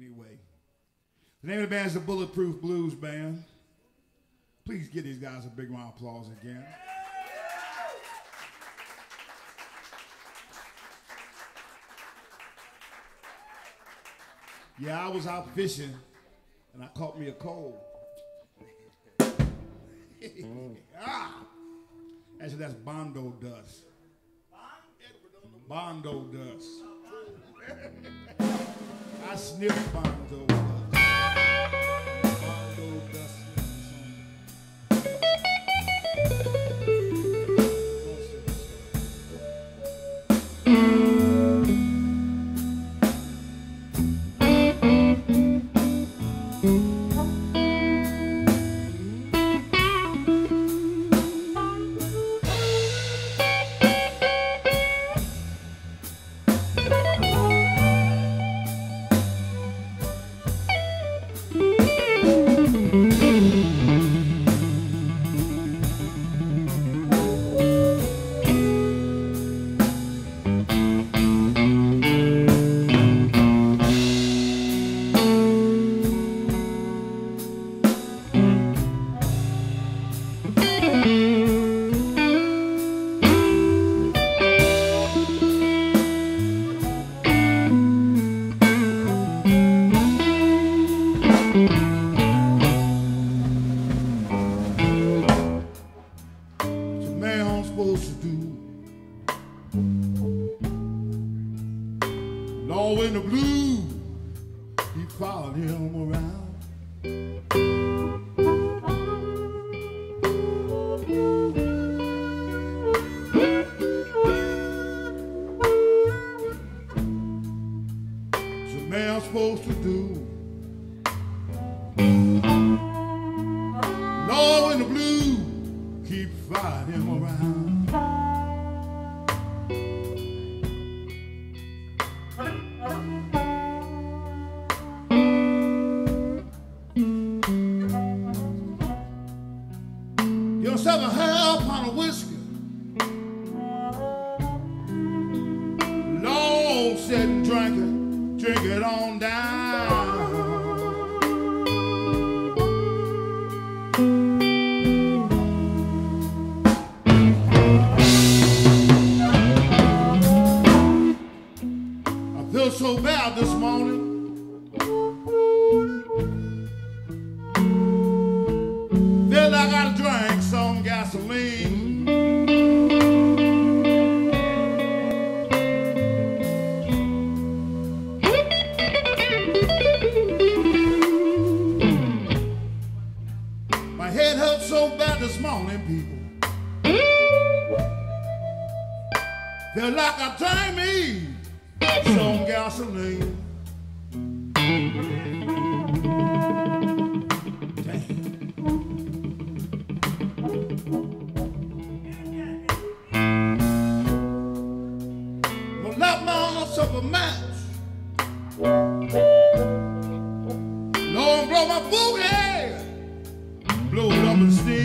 Anyway, the name of the band is the Bulletproof Blues Band. Please give these guys a big round of applause again. Yeah, I was out fishing and I caught me a cold. ah! Actually, that's Bondo dust. Bondo dust. I sniff bongo. All in the blue. he followed him around. Don't blow my booty. Blow it up and steam.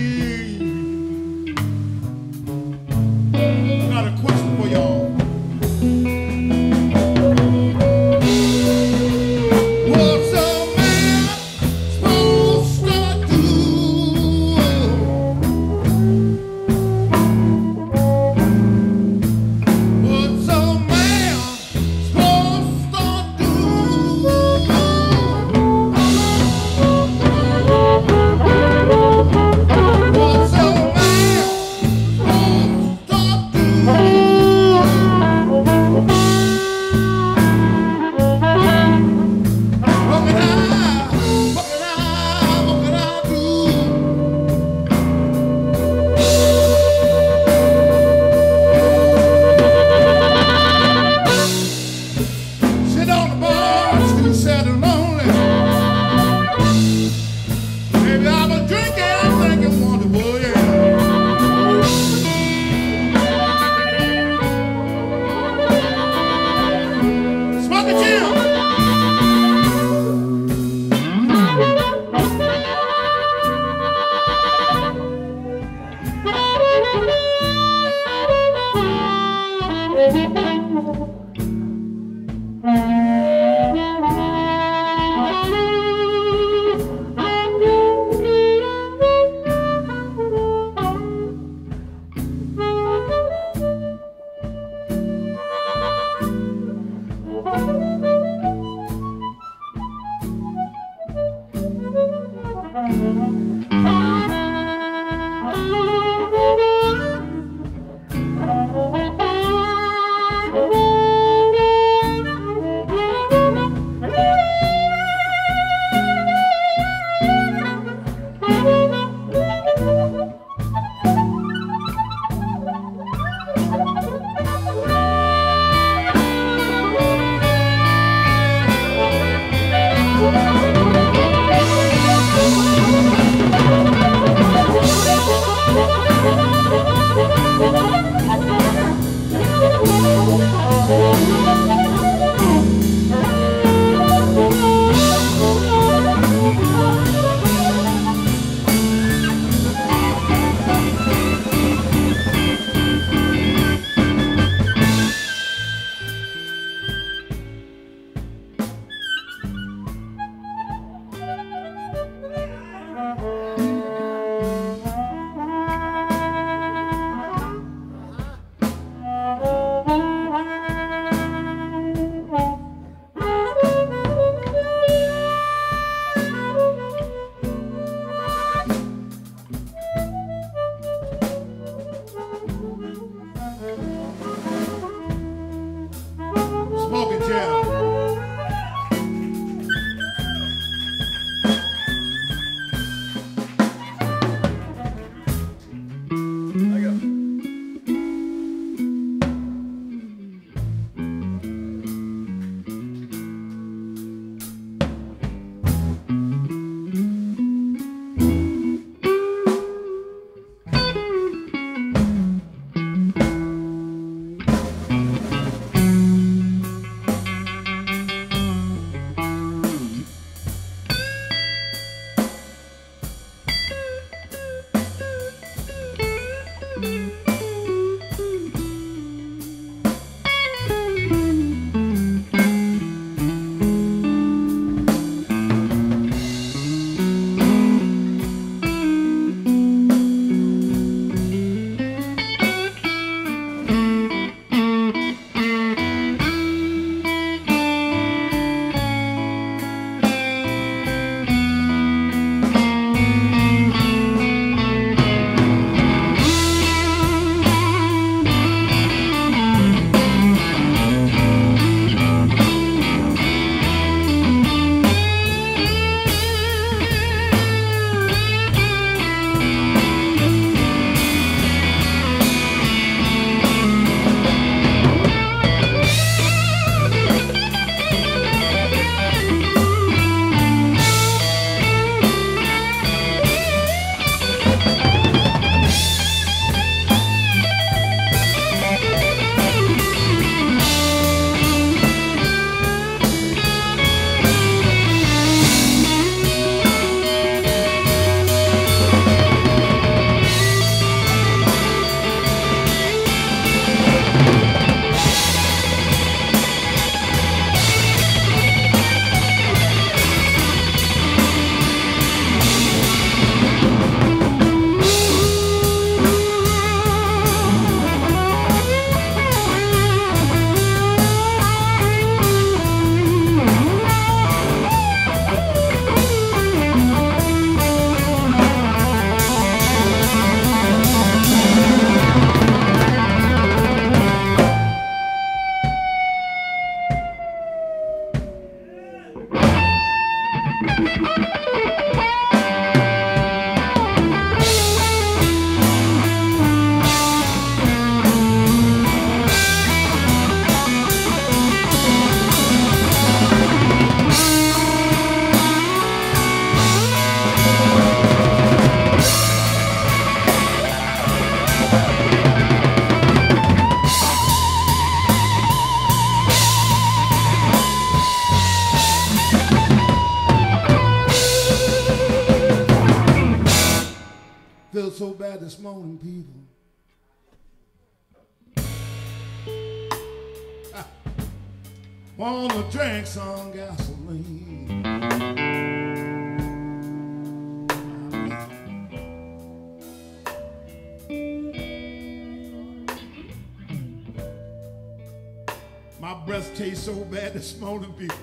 This morning, people.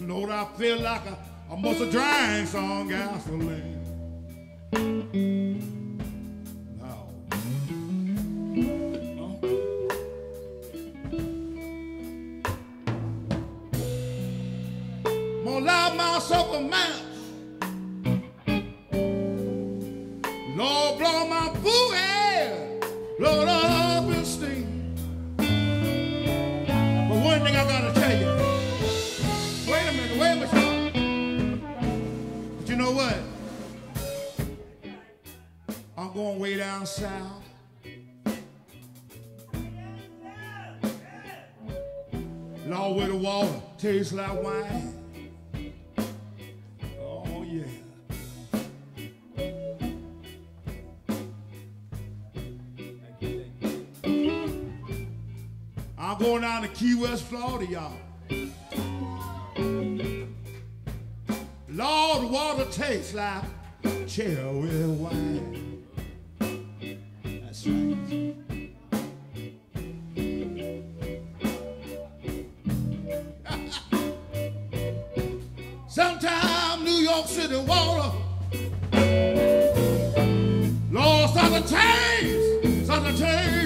Lord, I feel like I, I must have drank some gasoline. No. no. I'm gonna allow myself a match. Lord, blow my boo air. Lord, thing I gotta tell you. Wait a minute, wait a minute. But you know what? I'm going way down south. Lord, where the water tastes like wine. Going down to Key West, Florida, y'all. Lord, water tastes like cherry wine. That's right. Sometimes New York City water, Lord, start to taste, start to taste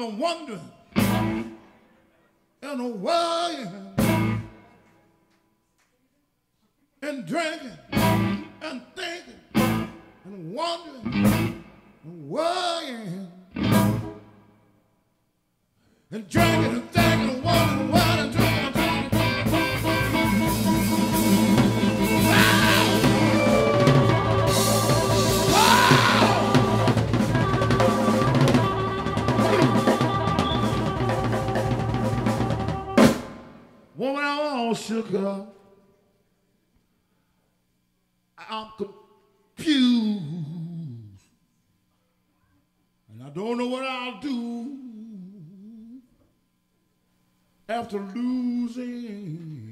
been wondering, and worrying, and drinking and thinking and wondering and worrying and drinking and thinking and wondering why. sugar. I'm confused. And I don't know what I'll do after losing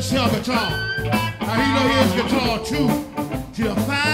this here guitar. Now he know his guitar too. Till five.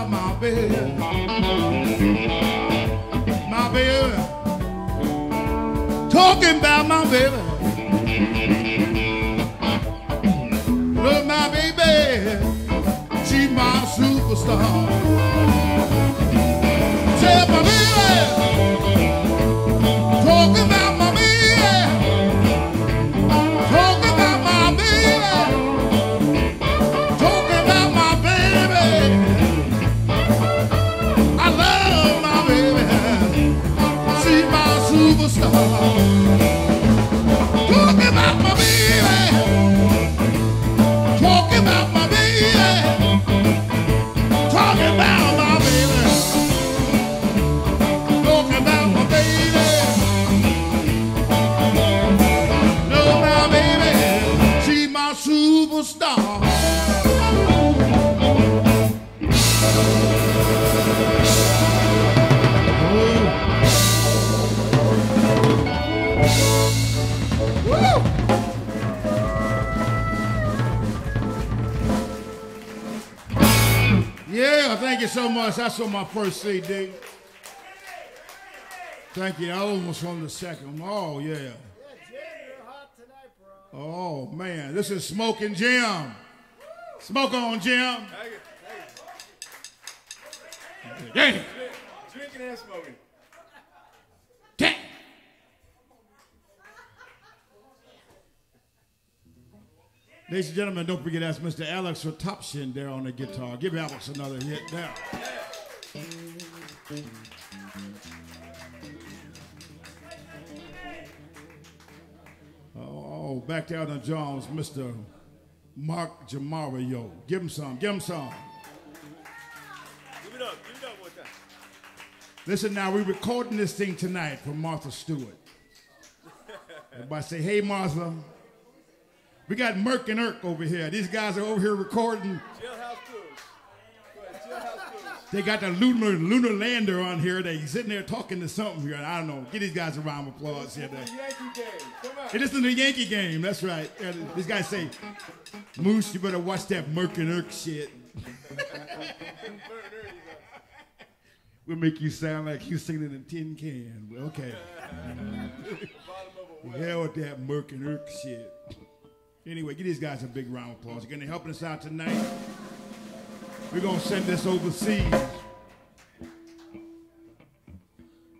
My baby. My baby. Talking about my baby. Love my baby. She's my superstar. Tell my baby. Talking about my superstar. So much. That's on my first CD. Thank you. I almost on the second. Oh, yeah. Yeah, Jim, you're hot tonight, bro. Oh, man. This is Smoking Jim. Smoke on, Jim. Yeah. Drinking and smoking. Ladies and gentlemen, don't forget that's Mr. Alex for Rastopchin there on the guitar. Give Alex another hit now. Oh, back there on the drums, Mr. Mark Giammario. Give him some. Give him some. Give it up. Give it up one time. Listen now, we're recording this thing tonight for Martha Stewart. Everybody say, hey Martha. We got Merck and Irk over here. These guys are over here recording. Jailhouse Blues. Jailhouse Blues. They got the lunar lunar lander on here. They sitting there talking to something here. I don't know. Give these guys a round of applause here. They- Yankee game. Come on. It isn't a Yankee game. That's right. These guys say, Moose, you better watch that Merck and Irk shit. We'll make you sound like you singing in a tin can. Okay. Hell with that Merck and Irk shit. Anyway, give these guys a big round of applause. You're gonna helping us out tonight. We're gonna send this overseas.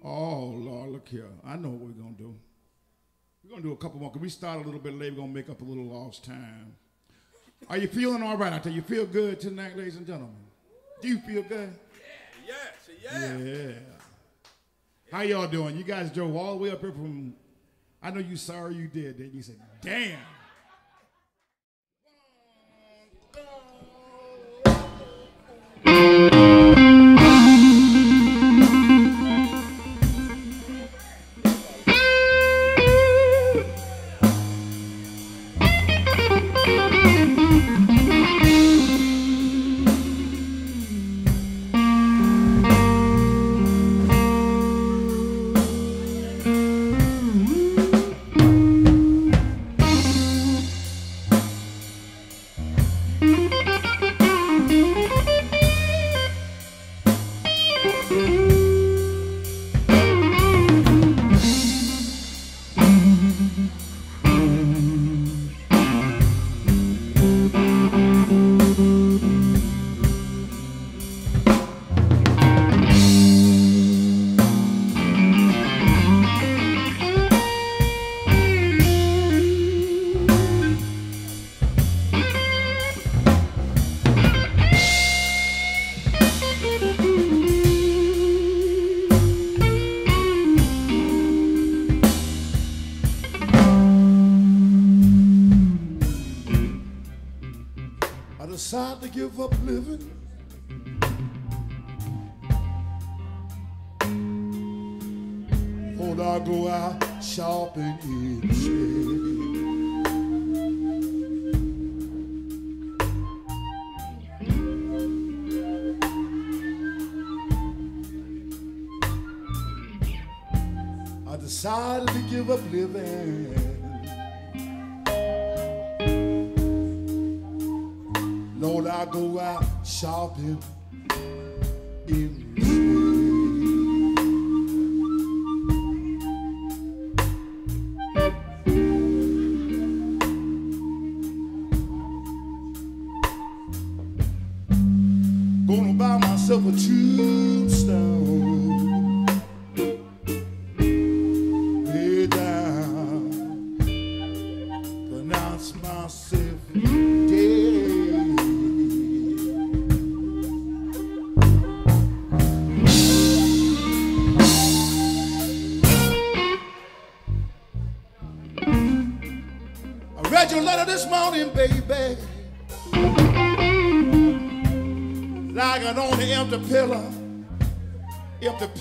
Oh Lord, look here. I know what we're gonna do. We're gonna do a couple more. Cause we start a little bit late. We're gonna make up a little lost time. Are you feeling all right out there? You feel good tonight, ladies and gentlemen? Do you feel good? Yeah, say yeah. Yeah. How y'all doing? You guys drove all the way up here from. I know you sorry you did. Then you said, "Damn." I shopping in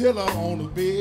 pillow on the bed.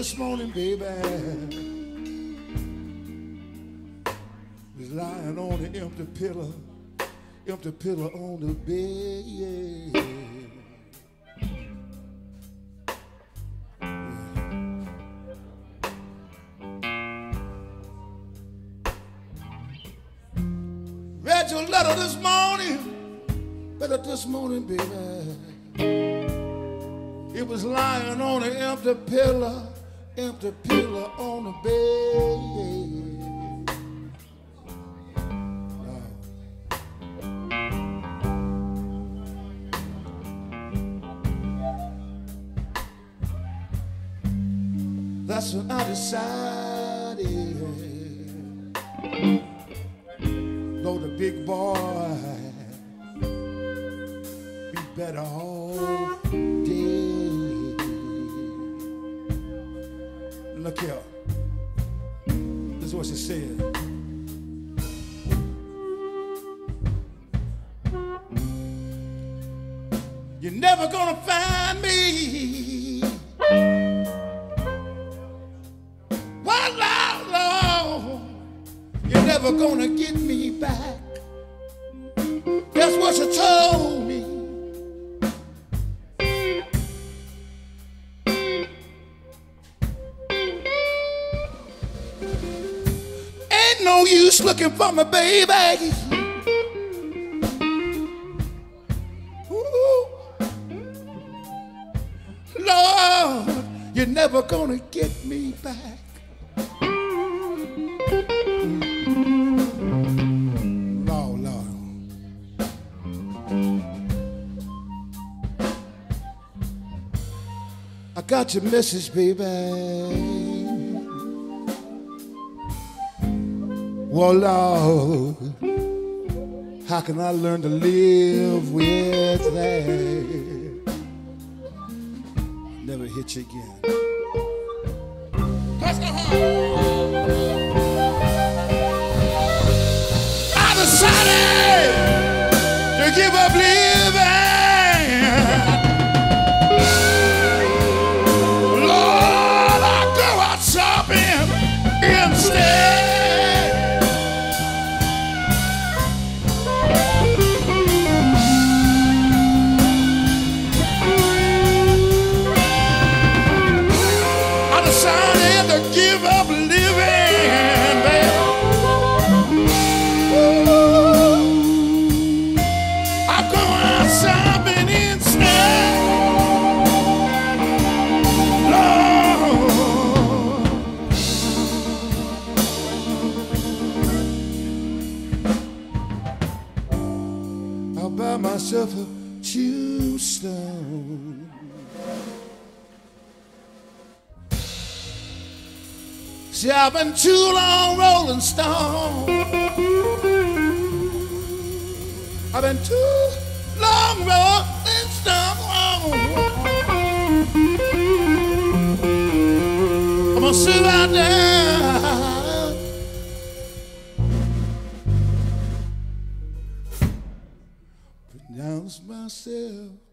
This morning, baby. Was lying on the empty pillow, empty pillow on the bed. Read your letter this morning, letter this morning, baby. It was lying on an empty pillow, empty pillow on the bed. That's when I decided, though the big boy be better off She said. You're never gonna find me. Why, Lord, Lord, you're never gonna get me back. That's what you told use looking for me, baby. Ooh. Lord, you're never gonna get me back. Lord, Lord. I got your message, baby. Well, Lord, how can I learn to live with that? Never hit you again. Let's go home. I decided to give up I've been too long rolling stone. I've been too long rolling stone. I'm gonna sit down. Pronounce myself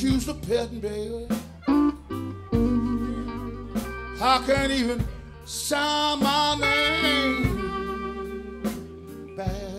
accused of petting, baby. I can't even sound my name. Bad.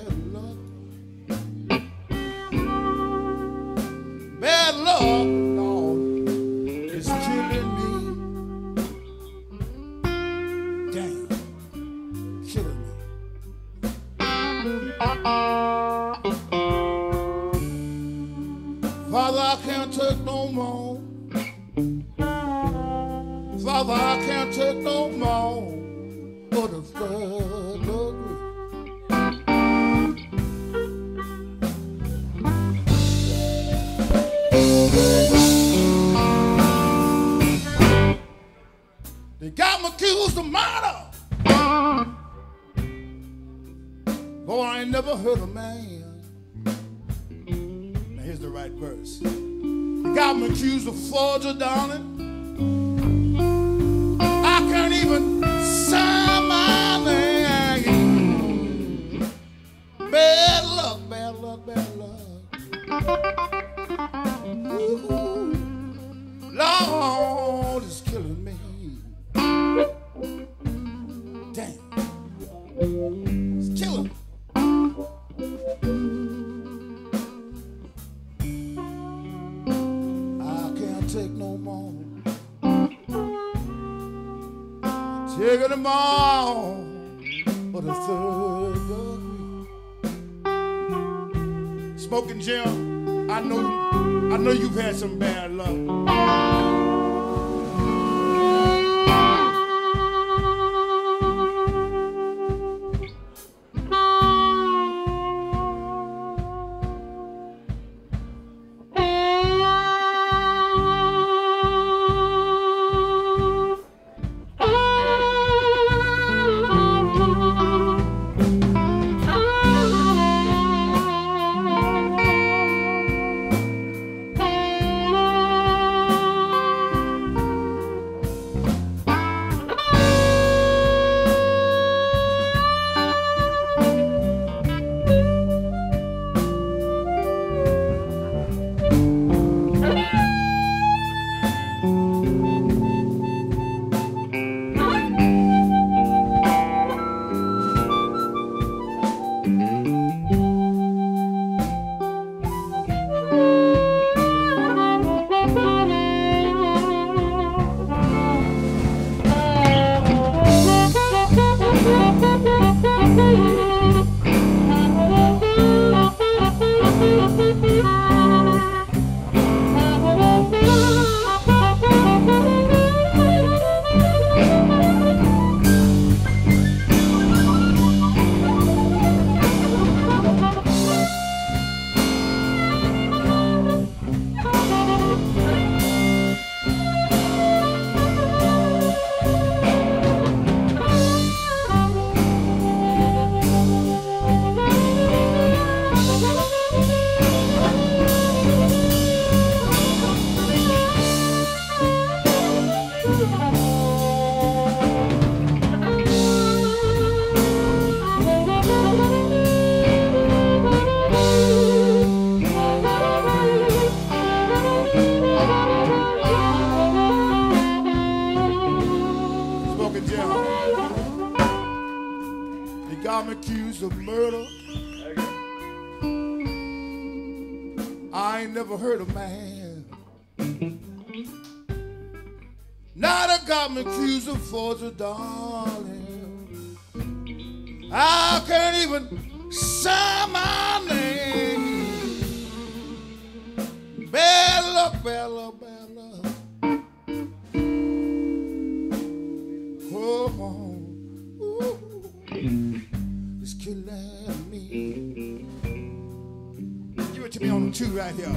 I'm accused of forgery, darling. I can't even sign my name. Bad luck, bad Bella, Bella, Bella. Oh, ooh, it's killing me. Give it to me on two right here.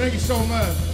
Thank you so much.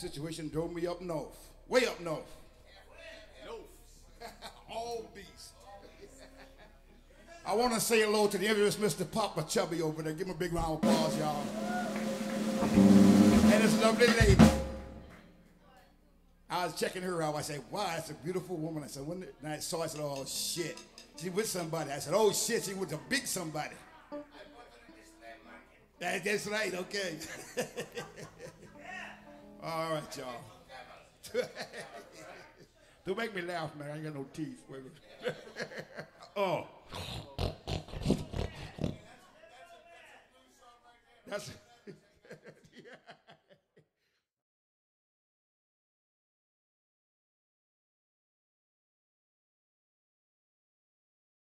That situation drove me up north, way up north. North. All beast. I want to say hello to the interviewers, Mr. Popa Chubby over there. Give him a big round of applause, y'all. And this lovely lady. I was checking her out. I said, wow, that's a beautiful woman. I said, when and I saw, I said, oh, shit. She with somebody. I said, oh, shit, she with a big somebody. That, that's right, okay. All right, y'all. Don't make me laugh, man. I ain't got no teeth. oh. That's.